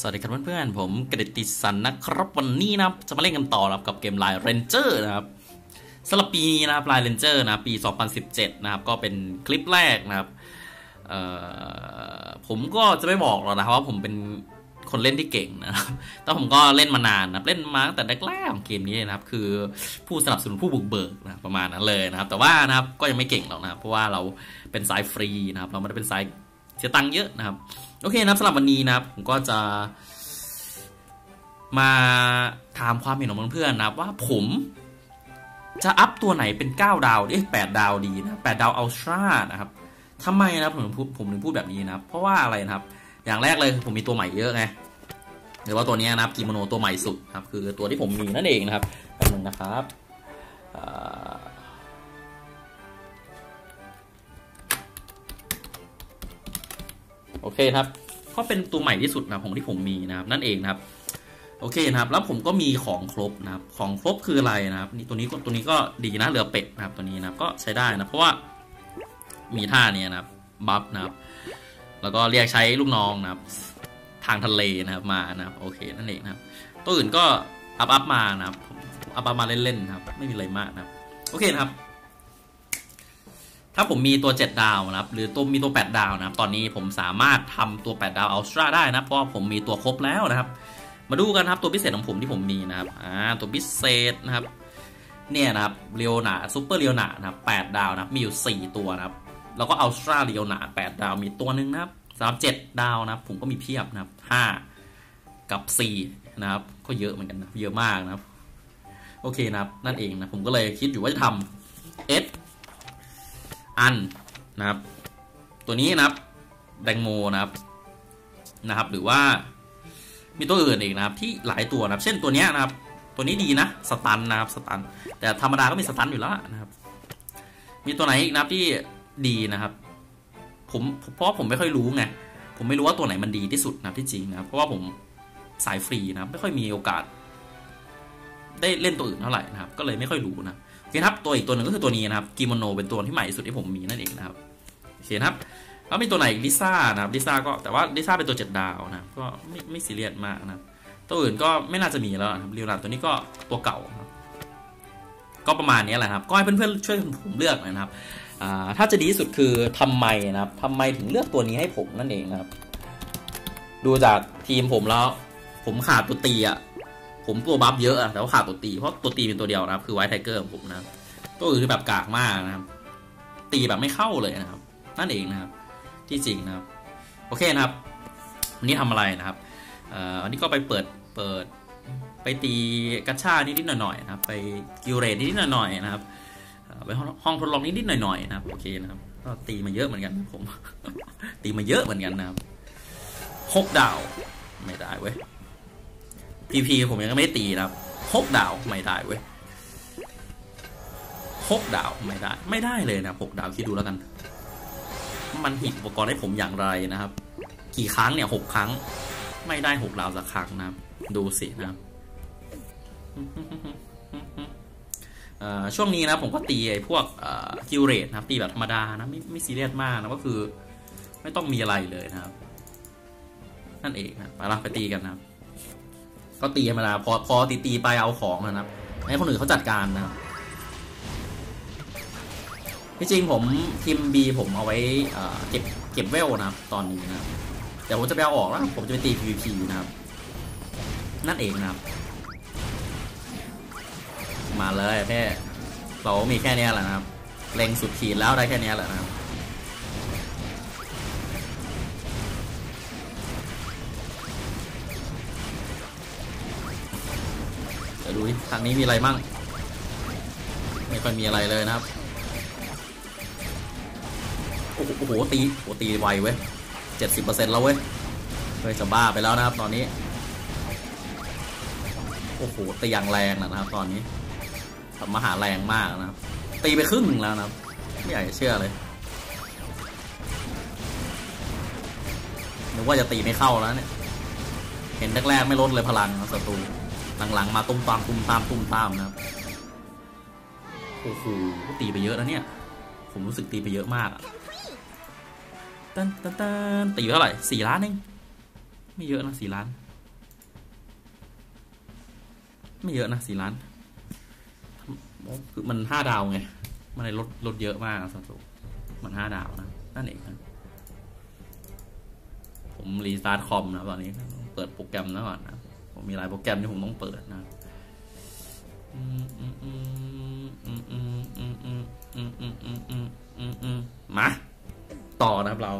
สวัสดีครับเพื่อนๆ ผมกฤติสันนะครับวันนี้นะครับจะมาเล่นกันต่อนะครับกับเกม Line Ranger นะครับสำหรับปีนี้นะครับ Line Ranger นะปี 2017 นะครับ ก็เป็นคลิปแรกนะครับผมก็จะไม่บอกหรอกนะครับว่าผมเป็นคนเล่นที่เก่งนะครับแต่ผมก็เล่นมานานนะเล่นมาตั้งแต่แรกๆของเกมนี้นะครับ คือผู้สนับสนุนผู้บุกเบิกนะประมาณนั้นเลยนะครับ แต่ว่านะครับก็ยังไม่เก่งหรอกนะครับ เพราะว่าเราเป็นสายฟรีนะครับ เราไม่ได้เป็นสาย เสียตังค์เยอะนะครับ โอเคนะสำหรับวันนี้นะครับผมก็จะมาถามความเห็นของเพื่อนๆนะครับว่าผมจะ up ตัวไหนเป็น 9 ดาวเอ้ย8ดาวดีนะ8ดาว ultra นะครับทำไมนะผมพูดผมถึงพูดแบบนี้นะครับ เพราะว่าอะไรนะครับ อย่างแรกเลยผมมีตัวใหม่เยอะไงหรือว่าตัวนี้นะครับกิโมโนตัวใหม่สุดครับคือตัวที่ผมมีนั่นเองนะครับแป๊บนึงนะครับ โอเคครับก็เป็นตัวใหม่ที่สุดนะของที่ผมมีนะครับนั่นเองนะครับ โอเคนะครับ แล้วผมก็มีของครบนะครับของครบคืออะไรนะครับนี่ตัวนี้ตัวนี้ก็ดีนะเรือเป็ดนะครับตัวนี้นะครับก็ใช้ได้นะเพราะว่ามีท่านี้นะครับ buff นะครับ แล้วก็เรียกใช้ลูกน้องนะครับ ทางทะเลนะครับมานะครับโอเคนั่นเองนะครับ ตัวอื่นก็ up up มานะครับ up up มาเล่นๆนะครับ ไม่มีอะไรมากนะครับ โอเคนะครับ ถ้าผมมีตัว 7 ดาวนะครับ หรือตัวมีตัว 8 ดาวนะครับ ตอนนี้ผมสามารถทำตัว 8 ดาวอัลตร้าได้นะเพราะผมมีตัวครบแล้วนะครับ มาดูกันครับตัวพิเศษของผมที่ผมมีนะครับอ่าตัวพิเศษนะครับ เนี่ยนะครับเรียวหนาซูเปอร์เรียวหนานะครับแปดดาวนะครับมีอยู่ 4 ตัวนะครับ แล้วก็อัลตร้าเรียวหนาแปดดาวมีตัวหนึ่งนะครับสำหรับเจ็ดดาวนะครับ ผมก็มีเพียบนะครับห้ากับสี่นะครับ ก็เยอะเหมือนกันนะเยอะมากนะครับ โอเคนะครับ นั่นเองนะ ผมก็เลยคิดอยู่ว่าจะทำเอส อันนะครับ ตัวนี้นะครับแดงโมนะครับนะครับ หรือว่ามีตัวอื่นอีกนะครับที่หลายตัวนะครับ เช่นตัวนี้นะครับ ตัวนี้ดีนะสตันนะครับสตัน แต่ธรรมดาก็มีสตันอยู่แล้วนะครับ มีตัวไหนอีกนะครับที่ดีนะครับ ผมเพราะผมไม่ค่อยรู้ไงผมไม่รู้ว่าตัวไหนมันดีที่สุดนะครับที่จริงนะครับ เพราะว่าผมสายฟรีนะครับ ไม่ค่อยมีโอกาส ได้เล่นตัวอื่นเท่าไหร่นะครับ ก็เลยไม่ค่อยรู้นะ โอเคครับตัวอีกตัวหนึ่งก็คือตัวนี้นะครับกิโมโนเป็นตัวที่ใหม่ที่สุดที่ผมมีนั่นเองนะครับโอเคครับแล้วมีตัวไหนลิซ่านะครับลิซ่าก็แต่ว่าลิซ่าเป็นตัวเจ็ดดาวนะก็ไม่ไม่ซีเรียสมากนะตัวอื่นก็ไม่น่าจะมีแล้วนะครับเรียวนาตัวนี้ก็ตัวเก่าครับก็ประมาณนี้แหละครับ ก็ให้เพื่อนๆช่วยผมเลือกนะครับถ้าจะดีที่สุดคือทำไมนะครับทำไมถึงเลือกตัวนี้ให้ผมนั่นเองนะครับ ดูจากทีมผมแล้ว ผมขาดตัวตีอะ ผมตัว buff เยอะอะแต่ว่าขาดตัวตี เพราะตัวตีเป็นตัวเดียวนะครับ คือ White Tiger ของผมนะครับตัวอื่นคือแบบกากมากนะครับ ตีแบบไม่เข้าเลยนะครับ นั่นเองนะครับ ที่จริงนะครับ โอเคนะครับ วันนี้ทำอะไรนะครับวันนี้ก็ไปเปิดเปิด ไปตีกาชานิดๆหน่อยๆนะครับ ไป guild raid นิดๆหน่อยๆนะครับไปห้องทดลองนิดๆหน่อยๆนะครับ โอเคนะครับ ก็ตีมาเยอะเหมือนกันผม ตีมาเยอะเหมือนกันนะครับหกดาว ไม่ได้เว้ย พีพีผมยังไม่ตีนะครับหกดาวไม่ได้เว้ยหกดาวไม่ได้ ไม่ได้เลยนะหกดาวคิดดูแล้วกัน มันหิดอุปกรณ์ให้ผมอย่างไรนะครับ กี่ครั้งเนี่ยหกครั้ง ไม่ได้หกดาวสักครั้งนะครับ ดูสินะครับช่วงนี้นะผมก็ตีไอ้พวกกิลเรตนะครับตีแบบธรรมดานะไม่ไม่ซีเรียสมากนะก็คือ ไม่ต้องมีอะไรเลยนะครับ นั่นเองนะไปละไปตีกันนะครับ ก็ตีธรรมดาพอพอตีตีไปเอาของนะครับให้คนอื่นเขาจัดการนะครับที่จริงผมทีม B ผมเอาไว้เก็บเก็บเวลนะครับตอนนี้นะครับเดี๋ยวผมจะไปเอาออกแล้วผมจะไปตี PVP นะครับ นั่นเองนะครับ มาเลยแค่เรามีแค่นี้แหละนะครับเล็งสุดขีดแล้วได้แค่นี้แหละนะครับ ยทางนี้มีอะไรมั่ง ไม่ค่อยมีอะไรเลยนะครับ โอ้โหตีโอ้ตีไวเว้ยเจ็ดสิบเปอร์เซ็นต์แล้วเว้ยเฮ้ยจะบ้าไปแล้วนะครับตอนนี้ โอ้โหตีอย่างแรงนะครับ ตอนนี้ทำมหาแรงมากนะครับ ตีไปครึ่งหนึ่งแล้วนะครับ ไม่อยากจะเชื่อเลยนึกว่าจะตีไม่เข้าแล้วเนี่ย เห็นแรกๆไม่ลดเลยพลังศัตรู หลังๆมาตุ้มตามตุ้มตามตุ้มตามนะครับโอ้โหตีไปเยอะแล้วเนี่ย ผมรู้สึกตีไปเยอะมากอะตันตันตันตีเท่าไหร่สี่ล้านเองไม่เยอะนะสี่ล้าน ไม่เยอะนะสี่ล้านคือมันห้าดาวไง มันเลยลดลดเยอะมากสัสุมันห้าดาวนะ นั่นเองนะผมรีสตาร์ทคอมนะตอนนี้ เปิดโปรแกรมแล้วก่อนนะ มีหลายโปรแกรมที่ผมต้องเปิดนะมา ต่อนะครับเรา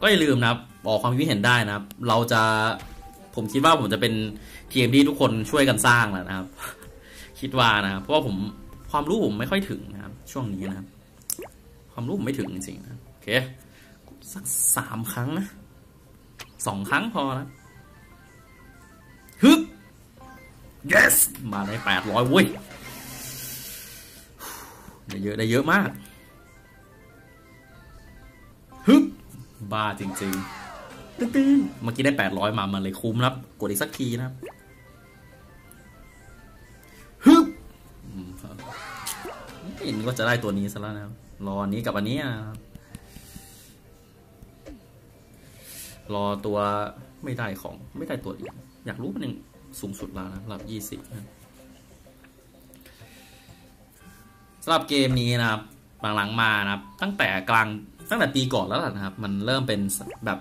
ก็อย่าลืมนะบอกความคิดเห็นได้นะครับ เราจะผมคิดว่าผมจะเป็นทีมที่ทุกคนช่วยกันสร้างแหละนะครับ คิดว่านะเพราะว่าผมความรู้ผมไม่ค่อยถึงนะครับ ช่วงนี้นะครับ ความรู้ผมไม่ถึงจริงๆนะโอเคสักสามครั้งนะสองครั้งพอนะ yes มาได้แปดร้อยเว้ยได้เยอะได้เยอะมากฮึบบ้าจริงๆตื้นๆเมื่อกี้ได้แปดร้อยมามันเลยคุ้มนะครับ กดอีกสักทีนะครับฮึบอืมครับเห็นก็จะได้ตัวนี้ซะแล้วนะครับ รออันนี้กับอันนี้นะครับรอตัวไม่ได้ของไม่ได้ตัวอีก อยากรู้มันยัง สูงสุดแล้วนะรับยี่สิบนะสำหรับเกมนี้นะครับหลังๆมานะครับ ตั้งแต่กลางตั้งแต่ปีก่อนแล้วล่ะนะครับ มันเริ่มเป็นแบบ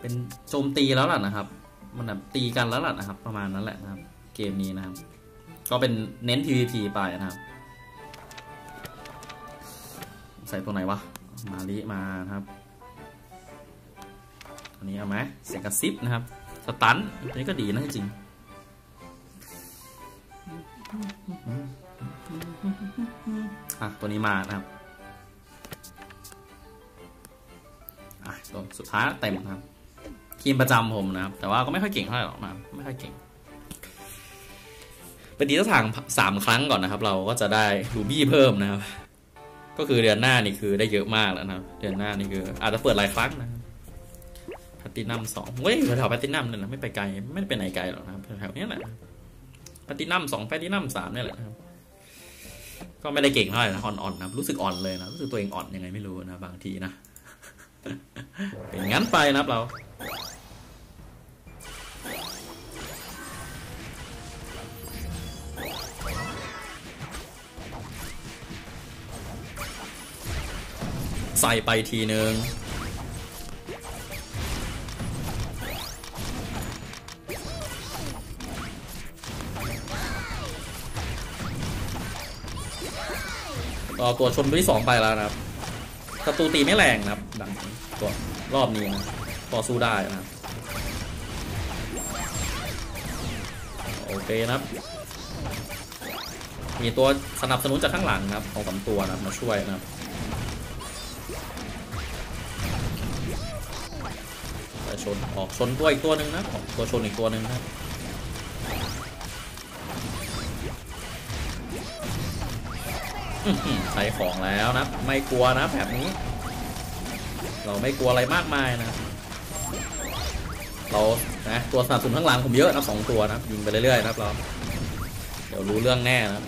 เป็นโจมตีแล้วล่ะนะครับ มันแบบตีกันแล้วล่ะนะครับ ประมาณนั้นแหละนะครับ เกมนี้นะครับ ก็เป็นเน้น PVP ไปนะครับ ใส่ตัวไหนวะมาลิมานะครับ อันนี้เอาไหมเสียงกระซิบนะครับ สตันนนี้ก็ดีนะจริงอะตัวนี้มานะครับอะตัวสุดท้ายเต็มนะครับทีมประจำผมนะครับ แต่ว่าก็ไม่ค่อยเก่งเท่าไหร่หรอกนะไม่ค่อยเก่งเป็นดีทางสามครั้งก่อนนะครับ เราก็จะได้รูบี้เพิ่มนะครับ ก็คือเดือนหน้านี่คือได้เยอะมากแล้วนะครับ เดือนหน้านี่คืออาจจะเปิดหลายครั้งนะครับ ตตินัมสองเว้ยแถวแพตตินัมเนี่ยนะไม่ไปไกลไม่ไปไหนไกลหรอกนะครับแถวๆนี้แหละแพตตินัมสองแพตตินัมสามเนี่ยแหละนะครับก็ไม่ได้เก่งเท่าไหร่นะอ่อนๆนะรู้สึกอ่อนเลยนะรู้สึกตัวเองอ่อนยังไงไม่รู้นะบางทีนะเป็นงั้นไปนะครับเราใส่ไปทีนึง ก็ตัวชนตัวที่สองไปแล้วนะครับศัตรูตีไม่แรงนะครับดังตัวรอบนี้นะต่อสู้ได้นะครับโอเคนะครับ มีตัวสนับสนุนจากข้างหลังนะครับของสามตัวนะครับมาช่วยนะครับไปชนออกชนตัวอีกตัวหนึ่งนะออกตัวชนอีกตัวหนึ่งนะ ใช้ของแล้วนะ ไม่กลัวนะแบบนี้ เราไม่กลัวอะไรมากมายนะ เรานะตัวสนับสนุนข้างหลังผมเยอะนะสองตัวนะยิงไปเรื่อยๆนะครับเราเดี๋ยวรู้เรื่องแน่นะ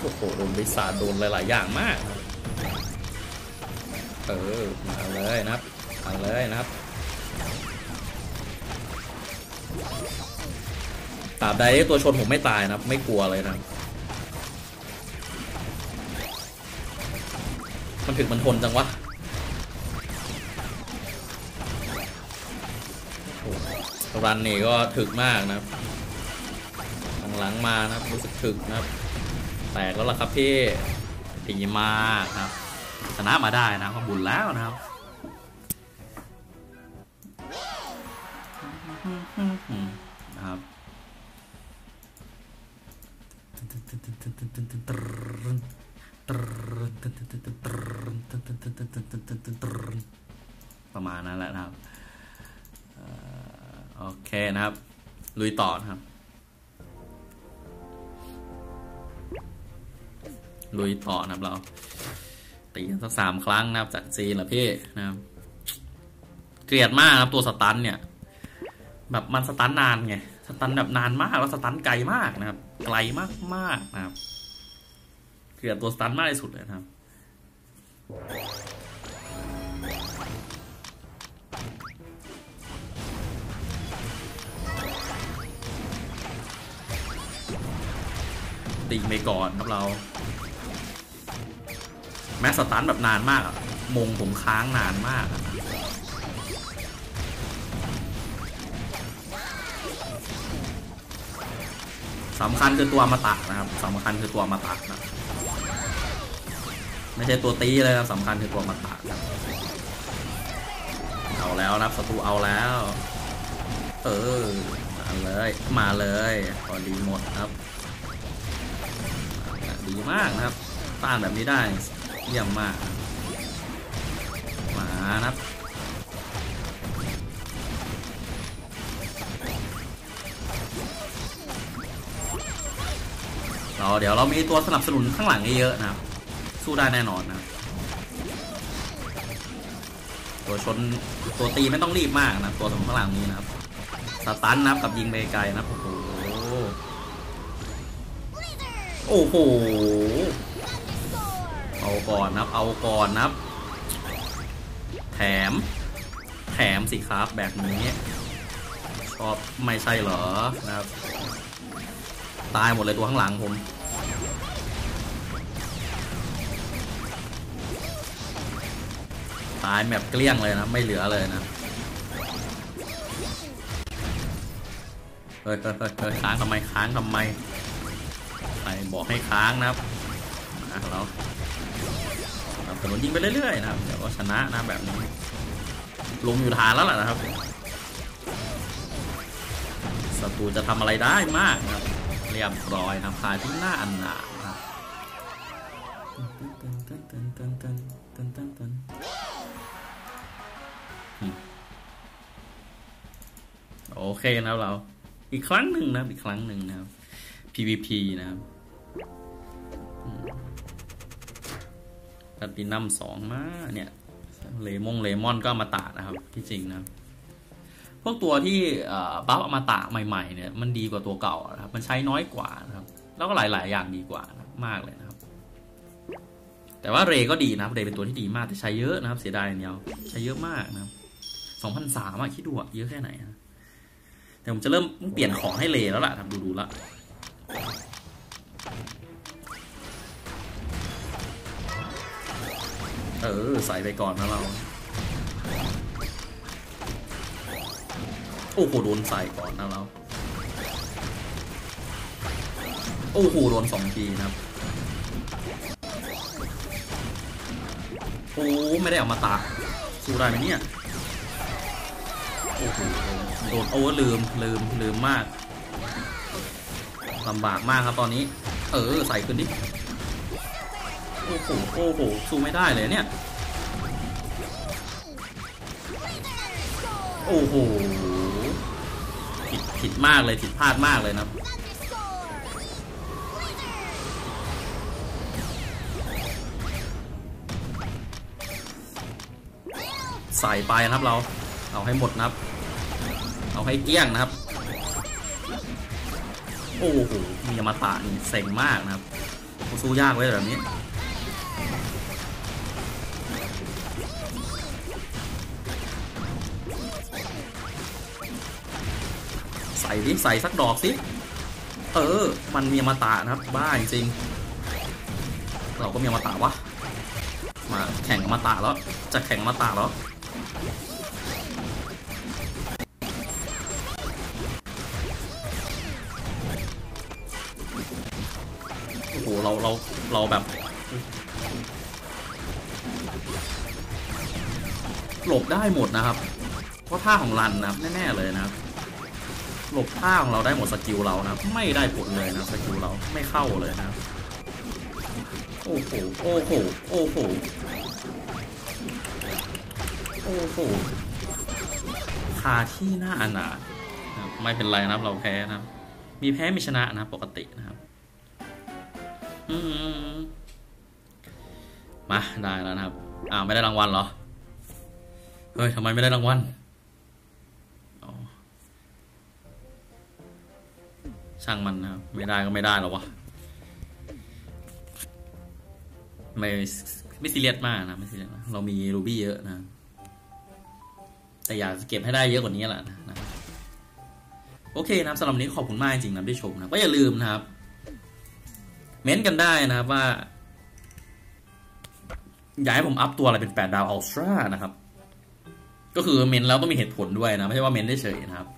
โอ้โหโดนบิสาโดนหลาย ๆ อย่างมากเออมาเลยนะครับมาเลยนะครับตราบใดตัวชนผมไม่ตายนะไม่กลัวเลยนะ มันถึงมันทนจังวะรันนี่ก็ถึกมากนะครับหลังๆมานะครับรู้สึกถึกนะครับ แตกแล้วล่ะครับพี่ดีมากครับ ชนะมาได้นะก็บุญแล้วนะครับนะครับ ประมาณนั้นแหละนะครับโอเคนะครับ ลุยต่อนะครับ ลุยต่อนะครับเรา ตีสักสามครั้งนะครับ จากจีนเหรอพี่นะครับ เกลียดมากครับตัวสตันเนี่ย แบบมันสตันนานไง สตันแบบนานมากแล้วสตันไกลมากนะครับ ไกลมากมากๆนะครับ กือบตัวสตันมากที่สุดเลยครับตีไปก่อนครับเรา แม้สตันแบบนานมากอะมงผมค้างนานมากสำคัญคือตัวมาตักนะครับสำคัญคือตัวมาตักนะ ไม่ใช่ตัวตีเลยนะสำคัญคือตัวมาตักครับเอาแล้วนะศัตรูเอาแล้ว เออมาเลยมาเลยพอดีหมดครับ ดีมากนะครับ ต้านแบบนี้ได้เยี่ยมมากมานะครับเราเดี๋ยวเรามีตัวสนับสนุนข้างหลังเยอะนะครับ สู้ได้แน่นอนนะตัวชนตัวตีไม่ต้องรีบมากนะตัวสมข้างหลังนี้นะครับสตันนะครับกับยิงไปไกลนะโอ้โหโอ้โหเอาก่อนนะครับ เอาก่อนนะครับ แถม แถมสิครับแบบนี้ชอบไม่ใช่เหรอนะครับ ตายหมดเลยตัวข้างหลังผม ตายแบบเกลี้ยงเลยนะ ไม่เหลือเลยนะ เฮ้ยเฮ้ยเฮ้ยค้างทำไมค้างทำไมใครบอกให้ค้างนะครับอะเราเราแต่มันยิงไปเรื่อยๆนะครับ เดี๋ยวก็ชนะนะแบบนี้ลงอยู่ฐานแล้วล่ะนะครับศัตรูจะทำอะไรได้มากนะครับ เรียบร้อยนะครับพาที่หน้าอันหนา โอเคนะครับเรา อีกครั้งหนึ่งนะครับ อีกครั้งหนึ่งนะครับ PVP นะครับแพลตินัมสองมาเนี่ยเลมงเลมอนก็มาตานะครับที่จริงนะพวกตัวที่บัฟอมตะใหม่ๆเนี่ยมันดีกว่าตัวเก่านะครับมันใช้น้อยกว่านะครับแล้วก็หลายๆ อย่างดีกว่านะมากเลยนะครับ แต่ว่าเรก็ดีนะครับเรเป็นตัวที่ดีมากแต่ใช้เยอะนะครับ เสียดายเดียวใช้เยอะมากนะครับสองพันสามอะคิดดูอะเยอะแค่ไหนนะ แต่ผมจะเริ่มเปลี่ยนของให้เลแล้วล่ะทำดูดูละเออใส่ไปก่อนนะเรา โอ้โหโดนใส่ก่อนนะเรา โอ้โหโดนสองทีนะครับ โอ้ไม่ได้เอามาตากสู้ได้ไหมเนี่ย อ้โหโดนโอ้ลืมลืมลืมมากลำบากมากครับตอนนี้ เออใส่ขึ้นดิโอ้โหโอ้โหสู้ไม่ได้เลยเนี่ยโอ้โหผิดผิดมากเลยผิดพลาดมากเลยนะใส่ไปนะครับเราเอาให้หมดนะครับ เอาให้เกลี้ยงนะครับ โอ้โห มีอมตะนี่เซ็งมากนะครับสู้ยากไว้แบบนี้ใส่ดิใส่สักดอกสิ เออ มันมีอมตะนะครับ บ้าจริงเราก็มีอมตะวะ มาแข่งอมตะแล้ว จะแข่งอมตะแล้ว โหเราเราเราแบบ หลบได้หมดนะครับ เพราะท่าของรันนะครับแน่ๆเลยนะครับ หลบท่าของเราได้หมด skill เรานะครับ ไม่ได้ผลเลยนะ skill เราไม่เข้าเลยนะครับโอ้โหโอ้โหโอ้โหโอ้โหคาที่หน้าอนาถนะครับไม่เป็นไรนะครับเราแพ้นะครับ มีแพ้มีชนะนะครับปกตินะครับ มาได้แล้วนะครับ อ้าวไม่ได้รางวัลเหรอ เฮ้ยทำไมไม่ได้รางวัลช่างมันนะครับ ไม่ได้ก็ไม่ได้หรอวะ ไม่ไม่ซีเรียสมากนะไม่ซีเรียสมากเรามีรูบี้เยอะนะ แต่อยากเก็บให้ได้เยอะกว่านี้แหละนะโอเคนะครับสำหรับวันนี้ขอบคุณมากจริงๆนะที่ชมนะก็อย่าลืมนะครับ เม้นกันได้นะครับว่า อยากให้ผมอัพตัวอะไรเป็นแปดดาวอัลตร้านะครับ ก็คือเม้นแล้วต้องมีเหตุผลด้วยนะ ไม่ใช่ว่าเม้นได้เฉยนะครับ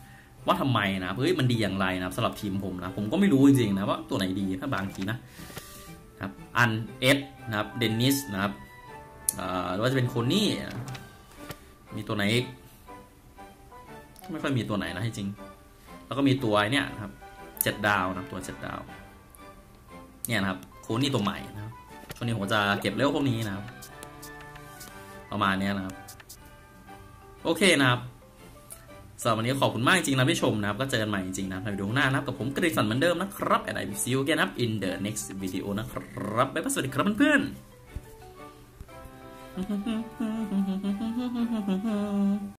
ว่าทำไมนะเฮ้ยมันดีอย่างไรนะครับสำหรับทีมผมนะ ผมก็ไม่รู้จริงๆนะว่าตัวไหนดีถ้าบางทีนะครับอันเอสนะครับเดนนิสนะครับหรือว่าจะเป็นโคนี่มีตัวไหนอีกไม่ค่อยมีตัวไหนนะให้จริง แล้วก็มีตัวเนี่ยนะครับเจ็ดดาวนะตัวเจ็ดดาว เนี่ยนะครับโคนี่ตัวใหม่นะครับช่วงนี้ผมจะเก็บเร็วพวกนี้นะครับ ประมาณนี้นะครับ โอเคนะครับสำหรับวันนี้ขอบคุณมากจริงนะที่ชมนะครับ ก็เจอกันใหม่จริงนะในวิดีโอหน้านะครับกับผมกระดิ่สันเหมือนเดิมนะครับ and I will see you again นะครับ in the next video นะครับบ๊ายบายสวัสดีครับเพื่อนๆ